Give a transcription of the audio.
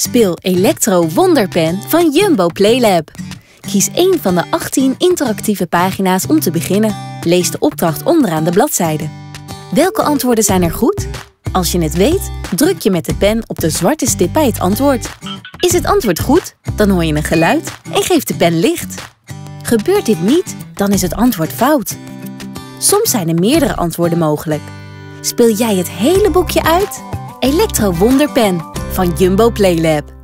Speel Electro Wonderpen van Jumbo Playlab. Kies één van de 18 interactieve pagina's om te beginnen. Lees de opdracht onderaan de bladzijde. Welke antwoorden zijn er goed? Als je het weet, druk je met de pen op de zwarte stip bij het antwoord. Is het antwoord goed? Dan hoor je een geluid en geeft de pen licht. Gebeurt dit niet, dan is het antwoord fout. Soms zijn er meerdere antwoorden mogelijk. Speel jij het hele boekje uit? Electro Wonderpen van Jumbo Playlab.